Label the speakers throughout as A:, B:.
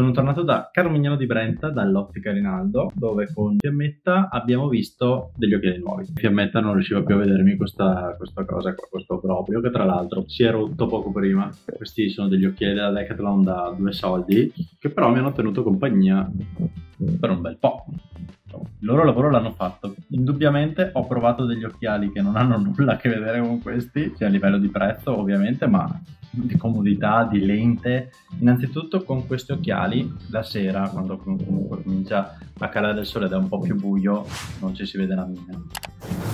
A: Sono tornato da Carmignano di Brenta, dall'Ottica Rinaldo, dove con Fiammetta abbiamo visto degli occhiali nuovi. Fiammetta non riusciva più a vedermi questa, questa cosa qua, questo proprio, che tra l'altro si è rotto poco prima. Questi sono degli occhiali della Decathlon da due soldi, che però mi hanno tenuto compagnia per un bel po' il loro lavoro l'hanno fatto. Indubbiamente ho provato degli occhiali che non hanno nulla a che vedere con questi, sia a livello di prezzo ovviamente, ma di comodità, di lente. Innanzitutto con questi occhiali la sera, quando comunque comincia a calare il sole ed è un po' più buio, non ci si vede la mina.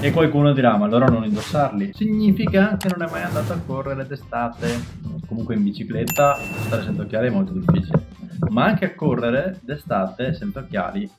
A: E qualcuno dirà, ma allora non indossarli? Significa che non è mai andato a correre d'estate. Comunque in bicicletta stare senza occhiali è molto difficile. Ma anche a correre d'estate senza occhiali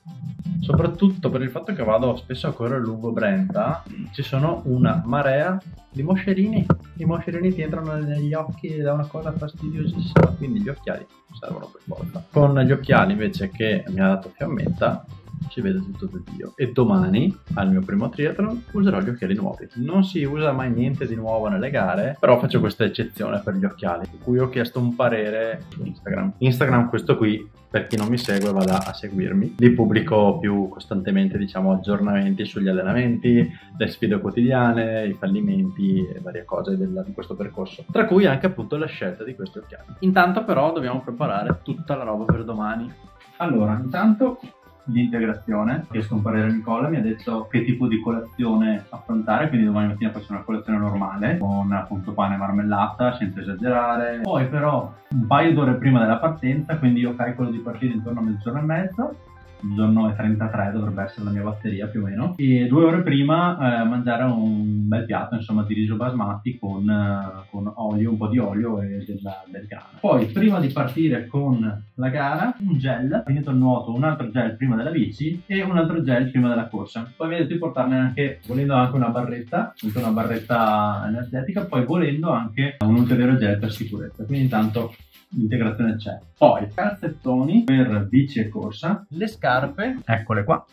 A: soprattutto per il fatto che vado spesso a correre lungo Brenta, ci sono una marea di moscerini. I moscerini ti entrano negli occhi ed è una cosa fastidiosissima, quindi gli occhiali servono per forza. Con gli occhiali invece che mi ha dato Fiammetta, si vede tutto da Dio. E domani, al mio primo triathlon, userò gli occhiali nuovi. Non si usa mai niente di nuovo nelle gare, però faccio questa eccezione per gli occhiali, di cui ho chiesto un parere su Instagram. Instagram, questo qui, per chi non mi segue, vada a seguirmi. Lì pubblico più costantemente, diciamo, aggiornamenti sugli allenamenti, le sfide quotidiane, i fallimenti e varie cose del, di questo percorso. Tra cui anche appunto la scelta di questi occhiali. Intanto però dobbiamo preparare tutta la roba per domani. Allora, intanto di integrazione che scomparire Nicola mi ha detto che tipo di colazione affrontare quindi domani mattina faccio una colazione normale con appunto pane e marmellata senza esagerare. Poi però un paio d'ore prima della partenza quindi io calcolo di partire intorno a mezz'ora e mezzo giorno e 33 dovrebbe essere la mia batteria più o meno. E due ore prima eh, mangiare un bel piatto insomma di riso basmati con, eh, con olio un po' di olio e della, del grano. Poi prima di partire con la gara un gel. Finito il nuoto un altro gel prima della bici e un altro gel prima della corsa. Poi mi ha detto di portarne anche volendo anche una barretta una barretta energetica poi volendo anche un ulteriore gel per sicurezza. Quindi intanto l'integrazione c'è. Poi calzettoni per bici e corsa, le scarpe, eccole qua,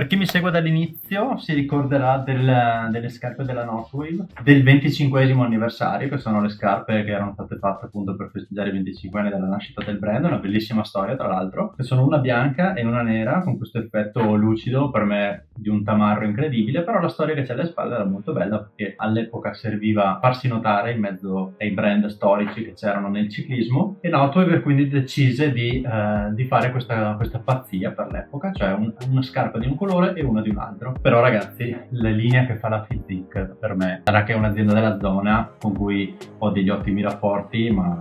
A: per chi mi segue dall'inizio si ricorderà del, delle scarpe della Northwave del 25 anniversario, che sono le scarpe che erano state fatte appunto per festeggiare i 25 anni dalla nascita del brand, una bellissima storia tra l'altro, che sono una bianca e una nera con questo effetto lucido per me di un tamarro incredibile, però la storia che c'è alle spalle era molto bella perché all'epoca serviva a farsi notare in mezzo ai brand storici che c'erano nel ciclismo e Northwave quindi decise di, eh, di fare questa, questa, pazzia per l'epoca, cioè un, una scarpa di un colore e una di un altro. Però ragazzi, la linea che fa la Physique per me sarà che è un'azienda della zona con cui ho degli ottimi rapporti, ma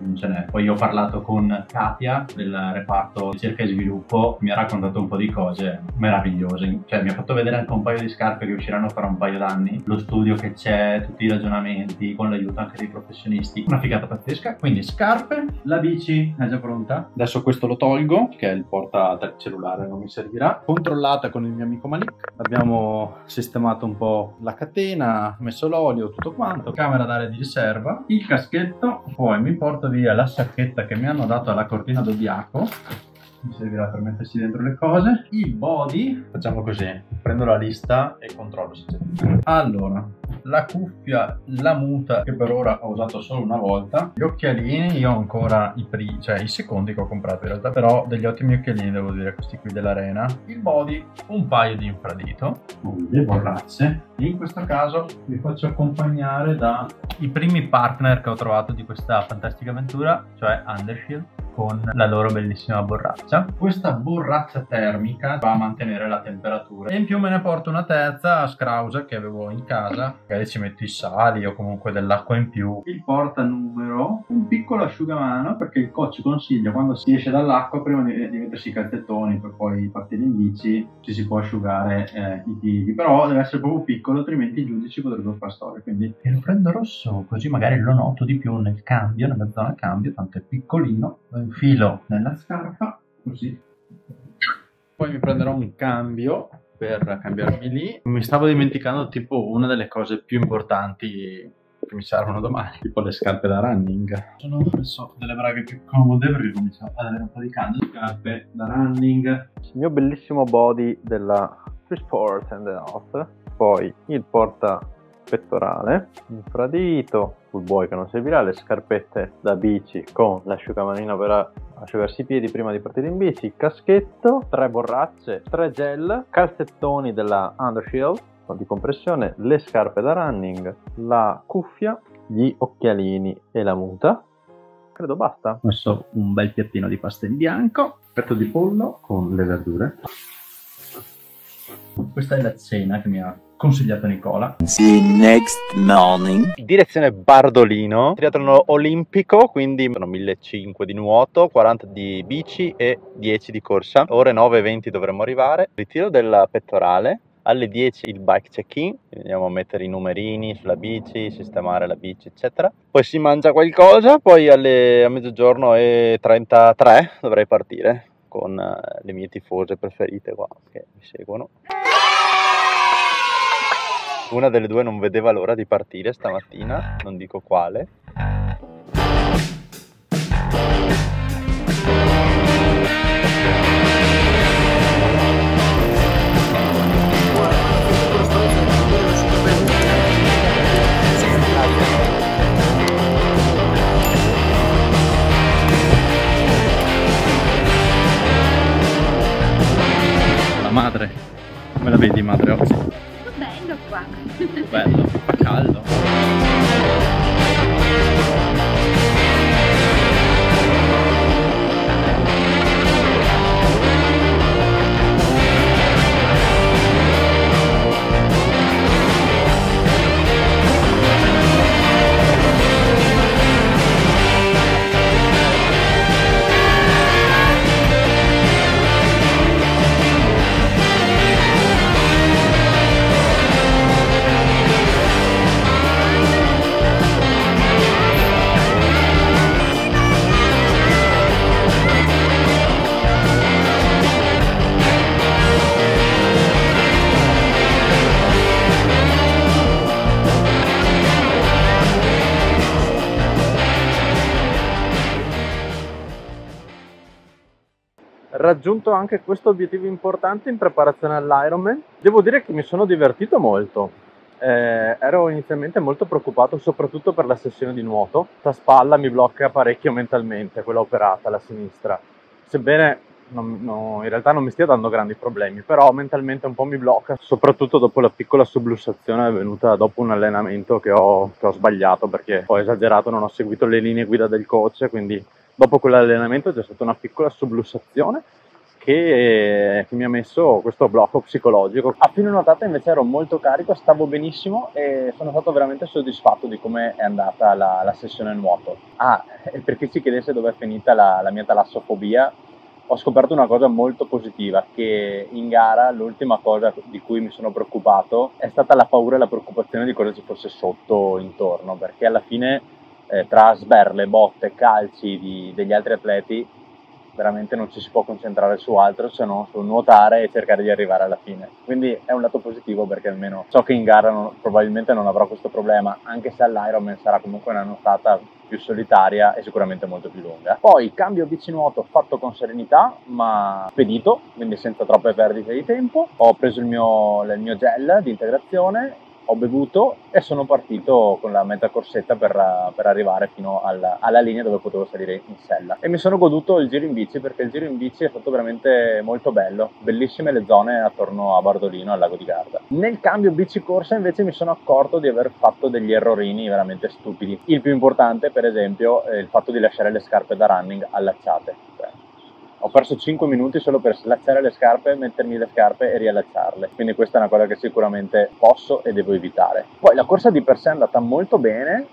A: non ce n'è. Poi ho parlato con Katia del reparto ricerca e sviluppo, mi ha raccontato un po' di cose meravigliose, cioè mi ha fatto vedere anche un paio di scarpe che usciranno fra un paio d'anni, lo studio che c'è, tutti i ragionamenti, con l'aiuto anche dei professionisti, una figata pazzesca. Quindi scarpe, la bici è già pronta. Adesso questo lo tolgo, che è il porta cellulare, non mi servirà. Controllata con il mio amico Malik, abbiamo sistemato un po' la catena, messo l'olio, tutto quanto, camera d'aria di riserva, il caschetto, poi mi porto porto via la sacchetta che mi hanno dato alla cortina d'Obiaco. Mi servirà per mettersi dentro le cose. Il body. Facciamo così. Prendo la lista e controllo se c'è. Allora la cuffia, la muta che per ora ho usato solo una volta, gli occhialini, io ho ancora i primi, cioè i secondi che ho comprato in realtà, però degli ottimi occhialini devo dire, questi qui dell'arena, il body, un paio di infradito, le borracce, in questo caso vi faccio accompagnare dai primi partner che ho trovato di questa fantastica avventura, cioè Undershield con la loro bellissima borraccia. Questa borraccia termica va a mantenere la temperatura. E in più me ne porto una terza a Scrausa che avevo in casa. Magari ci metto i sali o comunque dell'acqua in più. Il porta numero, un piccolo asciugamano perché il coach consiglia quando si esce dall'acqua prima di, di mettersi i calzettoni per poi partire in bici ci si può asciugare eh, i piedi. Però deve essere proprio piccolo altrimenti i giudici potrebbero fare storia. Quindi lo prendo rosso così magari lo noto di più nel cambio, nella zona cambio, tanto è piccolino infilo nella scarpa, così. Poi mi prenderò un cambio per cambiarmi lì. Mi stavo dimenticando tipo una delle cose più importanti che mi servono domani, tipo le scarpe da running. Sono messo delle braghe più comode perché comincio ad avere un po' di caldo. Scarpe da running. Il mio bellissimo body della Free Sport and Health. Poi il porta pettorale, infradito, full boy che non servirà, le scarpette da bici con l'asciugamanino per asciugarsi i piedi prima di partire in bici, caschetto, tre borracce, tre gel, calzettoni della Undershield di compressione, le scarpe da running, la cuffia, gli occhialini e la muta. Credo basta.
B: Ho messo un bel piattino di pasta in bianco, petto di pollo con le verdure. Questa è la cena che mi ha consigliato Nicola.
A: The next morning. Direzione Bardolino, triathlon olimpico, quindi sono 1500 di nuoto, 40 di bici e 10 di corsa. Ore 9.20 dovremmo arrivare. Ritiro del pettorale, alle 10 il bike check-in, andiamo a mettere i numerini sulla bici, sistemare la bici, eccetera. Poi si mangia qualcosa, poi alle, a mezzogiorno e 33 dovrei partire con uh, le mie tifose preferite qua che mi seguono. Una delle due non vedeva l'ora di partire stamattina, non dico quale.
B: Madre oggi?
C: Bello qua.
B: Bello, fa caldo.
A: Raggiunto anche questo obiettivo importante in preparazione all'Ironman. Devo dire che mi sono divertito molto. Eh, ero inizialmente molto preoccupato soprattutto per la sessione di nuoto. La spalla mi blocca parecchio mentalmente, quella operata, la sinistra. Sebbene non, no, in realtà non mi stia dando grandi problemi, però mentalmente un po' mi blocca, soprattutto dopo la piccola sublussazione avvenuta dopo un allenamento che ho, che ho sbagliato perché ho esagerato, non ho seguito le linee guida del coach, quindi dopo quell'allenamento c'è stata una piccola sublussazione che, che, mi ha messo questo blocco psicologico. A fine nuotata invece ero molto carico, stavo benissimo e sono stato veramente soddisfatto di come è andata la, la sessione nuoto. Ah, e per chi si chiedesse dove è finita la, la mia talassofobia, ho scoperto una cosa molto positiva, che in gara l'ultima cosa di cui mi sono preoccupato è stata la paura e la preoccupazione di cosa ci fosse sotto intorno, perché alla fine eh, tra sberle, botte, calci di, degli altri atleti veramente non ci si può concentrare su altro se non sul nuotare e cercare di arrivare alla fine. Quindi è un lato positivo perché almeno so che in gara non, probabilmente non avrò questo problema, anche se all'Ironman sarà comunque una nuotata più solitaria e sicuramente molto più lunga. Poi cambio bici nuoto fatto con serenità ma spedito, quindi senza troppe perdite di tempo. Ho preso il mio, il mio gel di integrazione ho bevuto e sono partito con la mezza corsetta per, per arrivare fino alla, alla, linea dove potevo salire in sella. E mi sono goduto il giro in bici perché il giro in bici è stato veramente molto bello, bellissime le zone attorno a Bardolino, al lago di Garda. Nel cambio bici corsa invece mi sono accorto di aver fatto degli errorini veramente stupidi. Il più importante, per esempio, è il fatto di lasciare le scarpe da running allacciate ho perso 5 minuti solo per slacciare le scarpe, mettermi le scarpe e riallacciarle. Quindi questa è una cosa che sicuramente posso e devo evitare. Poi la corsa di per sé è andata molto bene,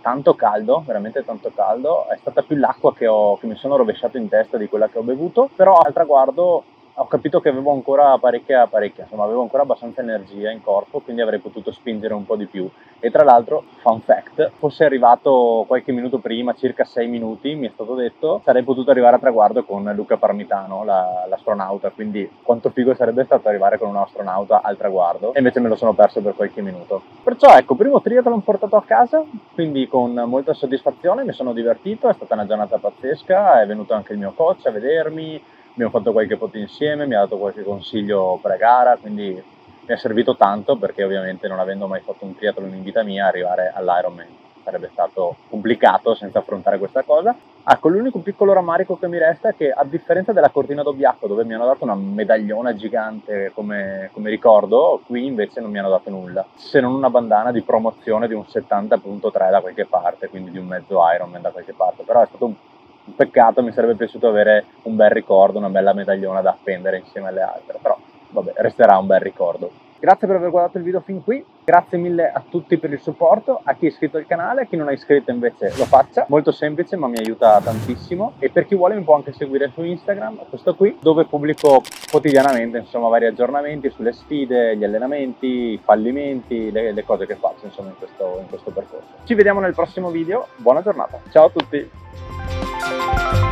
A: tanto caldo, veramente tanto caldo. È stata più l'acqua che, ho, che mi sono rovesciato in testa di quella che ho bevuto, però al traguardo ho capito che avevo ancora parecchia, parecchia, insomma avevo ancora abbastanza energia in corpo, quindi avrei potuto spingere un po' di più. E tra l'altro, fun fact, fosse arrivato qualche minuto prima, circa 6 minuti, mi è stato detto, sarei potuto arrivare a traguardo con Luca Parmitano, la, l'astronauta, quindi quanto figo sarebbe stato arrivare con un astronauta al traguardo, e invece me lo sono perso per qualche minuto. Perciò ecco, primo triathlon portato a casa, quindi con molta soddisfazione, mi sono divertito, è stata una giornata pazzesca, è venuto anche il mio coach a vedermi, abbiamo fatto qualche foto insieme, mi ha dato qualche consiglio pre-gara, quindi mi è servito tanto perché ovviamente non avendo mai fatto un triathlon in vita mia arrivare all'Ironman sarebbe stato complicato senza affrontare questa cosa. Ecco, l'unico piccolo rammarico che mi resta è che a differenza della Cortina d'Obbiaco dove mi hanno dato una medagliona gigante come, come ricordo, qui invece non mi hanno dato nulla, se non una bandana di promozione di un 70.3 da qualche parte, quindi di un mezzo Ironman da qualche parte, però è stato un peccato, mi sarebbe piaciuto avere un bel ricordo, una bella medagliona da appendere insieme alle altre, però vabbè, resterà un bel ricordo. Grazie per aver guardato il video fin qui, grazie mille a tutti per il supporto, a chi è iscritto al canale, a chi non è iscritto invece lo faccia, molto semplice ma mi aiuta tantissimo e per chi vuole mi può anche seguire su Instagram, questo qui, dove pubblico quotidianamente insomma vari aggiornamenti sulle sfide, gli allenamenti, i fallimenti, le, le cose che faccio insomma in questo, in questo percorso. Ci vediamo nel prossimo video, buona giornata, ciao a tutti! Música